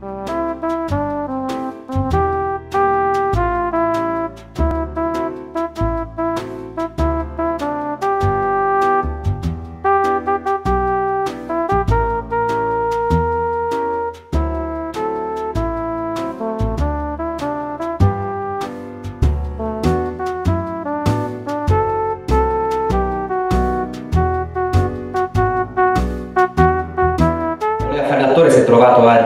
Bye.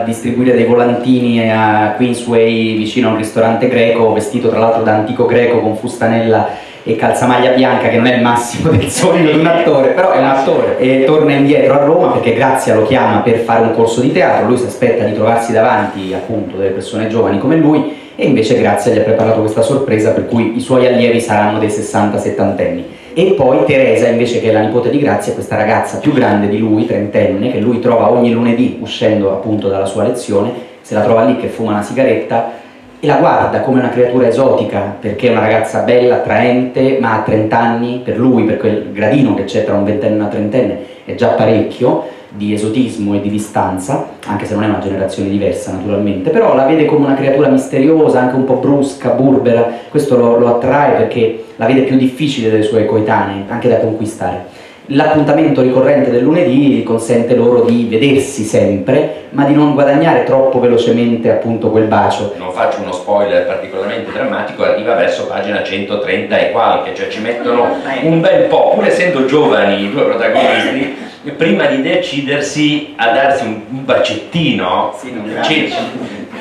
A distribuire dei volantini a Queensway vicino a un ristorante greco, vestito tra l'altro da antico greco con fustanella e calzamaglia bianca che non è il massimo del sogno di un attore, però è un attore. e torna indietro a Roma perché Grazia lo chiama per fare un corso di teatro, lui si aspetta di trovarsi davanti appunto delle persone giovani come lui e invece Grazia gli ha preparato questa sorpresa per cui i suoi allievi saranno dei 60-70 anni e poi Teresa invece che è la nipote di Grazia, questa ragazza più grande di lui, trentenne, che lui trova ogni lunedì uscendo appunto dalla sua lezione, se la trova lì che fuma una sigaretta e la guarda come una creatura esotica perché è una ragazza bella, attraente, ma a 30 anni per lui, per quel gradino che c'è tra un ventenne e una trentenne, è già parecchio di esotismo e di distanza, anche se non è una generazione diversa naturalmente, però la vede come una creatura misteriosa, anche un po' brusca, burbera, questo lo, lo attrae perché la vede più difficile delle sue coetanee, anche da conquistare. L'appuntamento ricorrente del lunedì consente loro di vedersi sempre, ma di non guadagnare troppo velocemente appunto quel bacio. Non faccio uno spoiler particolarmente drammatico, arriva verso pagina 130 e qualche, cioè ci mettono un bel po', pur essendo giovani i due protagonisti, prima di decidersi a darsi un, un bacettino, sì, ci,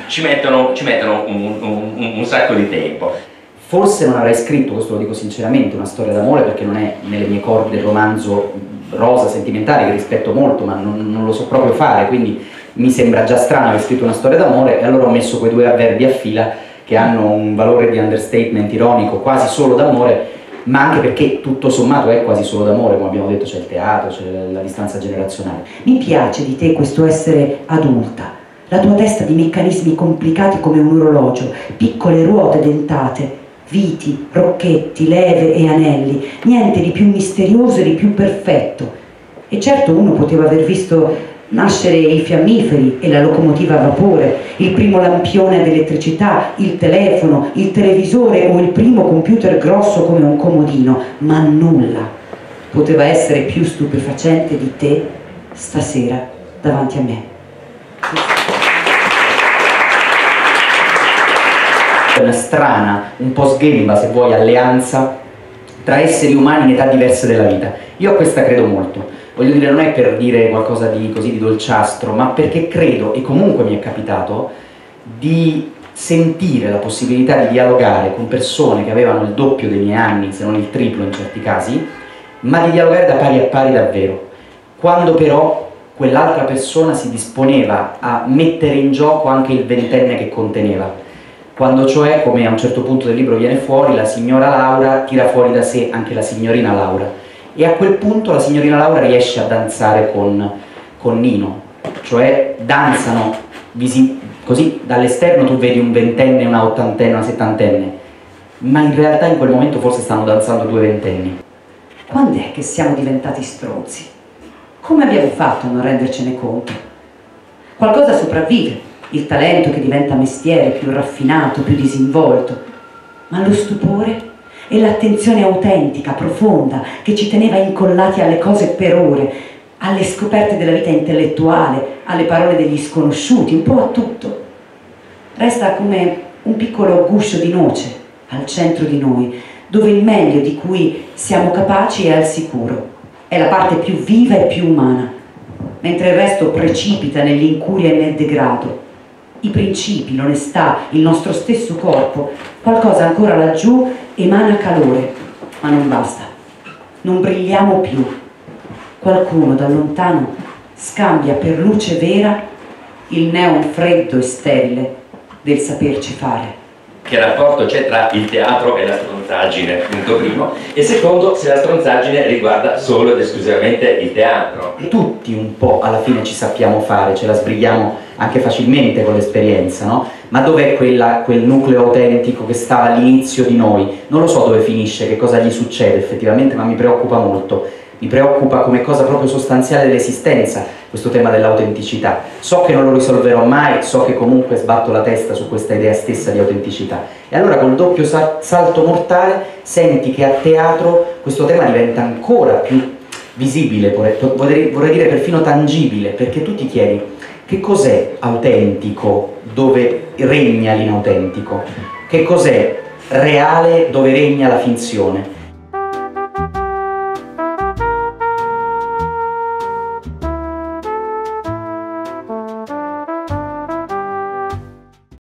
ci, mettono, ci mettono un, un, un sacco di tempo. Forse non avrei scritto, questo lo dico sinceramente, una storia d'amore perché non è nelle mie corde il romanzo rosa, sentimentale, che rispetto molto, ma non, non, lo so proprio fare, quindi mi sembra già strano aver scritto una storia d'amore e allora ho messo quei due avverbi a fila che hanno un valore di understatement ironico, quasi solo d'amore, ma anche perché tutto sommato è quasi solo d'amore, come abbiamo detto c'è il teatro, c'è la distanza generazionale. Mi piace di te questo essere adulta, la tua testa di meccanismi complicati come un orologio, piccole ruote dentate, viti, rocchetti, leve e anelli, niente di più misterioso e di più perfetto. E certo uno poteva aver visto nascere i fiammiferi e la locomotiva a vapore, il primo lampione ad elettricità, il telefono, il televisore o il primo computer grosso come un comodino, ma nulla poteva essere più stupefacente di te stasera davanti a me. una strana, un po' sghemba se vuoi, alleanza tra esseri umani in età diverse della vita. Io a questa credo molto. Voglio dire, non è per dire qualcosa di così di dolciastro, ma perché credo, e comunque mi è capitato, di sentire la possibilità di dialogare con persone che avevano il doppio dei miei anni, se non il triplo in certi casi, ma di dialogare da pari a pari davvero. Quando però quell'altra persona si disponeva a mettere in gioco anche il ventenne che conteneva quando cioè, come a un certo punto del libro viene fuori, la signora Laura tira fuori da sé anche la signorina Laura e a quel punto la signorina Laura riesce a danzare con, con Nino, cioè danzano così dall'esterno tu vedi un ventenne, una ottantenne, una settantenne, ma in realtà in quel momento forse stanno danzando due ventenni. Quando è che siamo diventati stronzi? Come abbiamo fatto a non rendercene conto? Qualcosa sopravvive, il talento che diventa mestiere più raffinato, più disinvolto, ma lo stupore e l'attenzione autentica, profonda, che ci teneva incollati alle cose per ore, alle scoperte della vita intellettuale, alle parole degli sconosciuti, un po' a tutto. Resta come un piccolo guscio di noce al centro di noi, dove il meglio di cui siamo capaci è al sicuro, è la parte più viva e più umana, mentre il resto precipita nell'incuria e nel degrado, i principi, l'onestà, il nostro stesso corpo, qualcosa ancora laggiù emana calore, ma non basta. Non brilliamo più. Qualcuno da lontano scambia per luce vera il neon freddo e sterile del saperci fare che rapporto c'è tra il teatro e la stronzaggine, punto primo, e secondo se la stronzaggine riguarda solo ed esclusivamente il teatro. Tutti un po' alla fine ci sappiamo fare, ce la sbrighiamo anche facilmente con l'esperienza, no? Ma dov'è quel nucleo autentico che stava all'inizio di noi? Non lo so dove finisce, che cosa gli succede effettivamente, ma mi preoccupa molto mi preoccupa come cosa proprio sostanziale dell'esistenza questo tema dell'autenticità. So che non lo risolverò mai, so che comunque sbatto la testa su questa idea stessa di autenticità. E allora col doppio salto mortale senti che a teatro questo tema diventa ancora più visibile, vorrei, vorrei dire perfino tangibile, perché tu ti chiedi che cos'è autentico dove regna l'inautentico? Che cos'è reale dove regna la finzione?